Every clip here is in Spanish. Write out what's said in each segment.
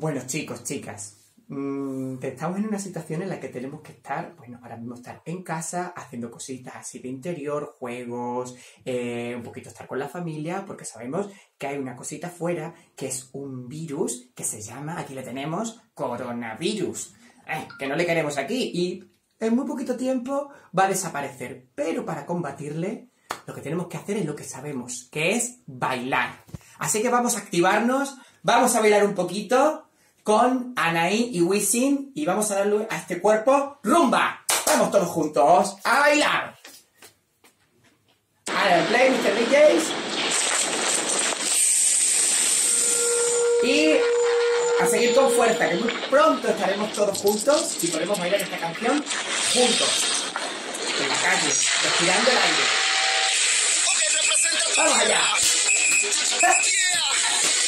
Bueno, chicos, chicas, mm, estamos en una situación en la que tenemos que estar, bueno, ahora mismo estar en casa haciendo cositas así de interior, juegos, eh, un poquito estar con la familia, porque sabemos que hay una cosita fuera que es un virus que se llama, aquí le tenemos, coronavirus, eh, que no le queremos aquí y en muy poquito tiempo va a desaparecer, pero para combatirle lo que tenemos que hacer es lo que sabemos, que es bailar. Así que vamos a activarnos, vamos a bailar un poquito con Anaí y Wisin y vamos a darle a este cuerpo rumba. Vamos todos juntos a bailar. A play, Mr. DJs. Y a seguir con fuerza, que muy pronto estaremos todos juntos y podemos bailar esta canción juntos. En la calle, respirando el aire. ¡Vamos allá!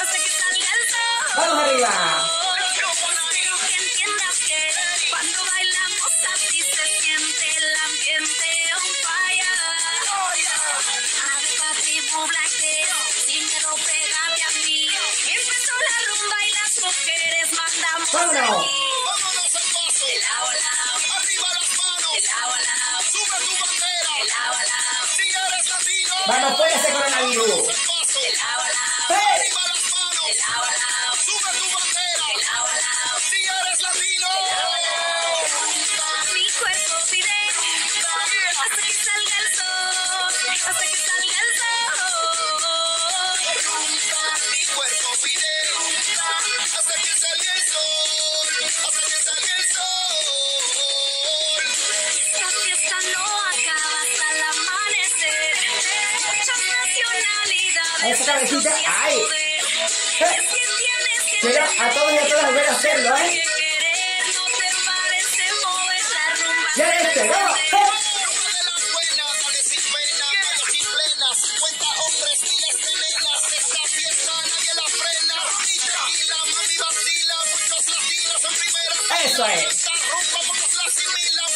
hasta que salga el sol. Vamos arriba. Espero que entiendas que cuando bailamos así se siente el ambiente on fire. Everybody move like this, sin miedo pégate a mí. Empezó la rumba y las mujeres mandamos ¡Vámonos! ¡Vámonos al paso! El lado a lado. Arriba las manos. El lado a lado. Sube tu bandera. El lado a lado. Si eres latino. ¡Vamos fuera ese coronavirus! Sube tu bandera. Si eres latino. Mi cuerpo pide hasta que salga el sol, hasta que salga el sol. Mi cuerpo pide hasta que salga el sol, hasta que salga el sol. Esta fiesta no acaba hasta el amanecer. Muchas nacionalidades. Esa cabecita, ay. Llega a todos y a todas volver a hacerlo, ¿eh? ¡Ya este, vamos! ¡Eso es!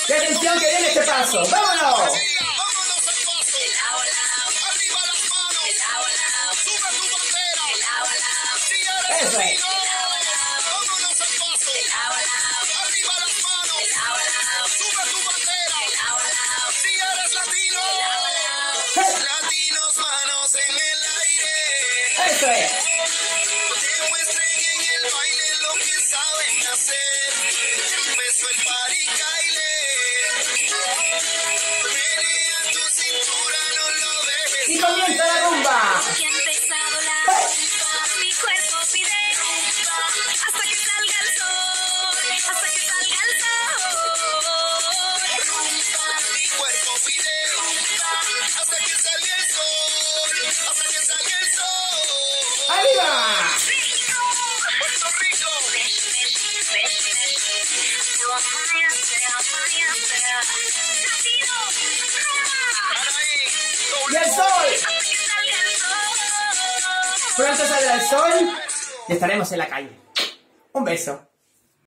¡Qué atención que viene este paso! ¡Vámonos! Latinos, manos en el aire. ¡Eso es! Demuestren en el baile lo que saben hacer. Empezó el party caile. Menea tu cintura, no lo dejes. ¡Y comienza ¡Y el sol! Pronto saldrá el sol y estaremos en la calle. Un beso.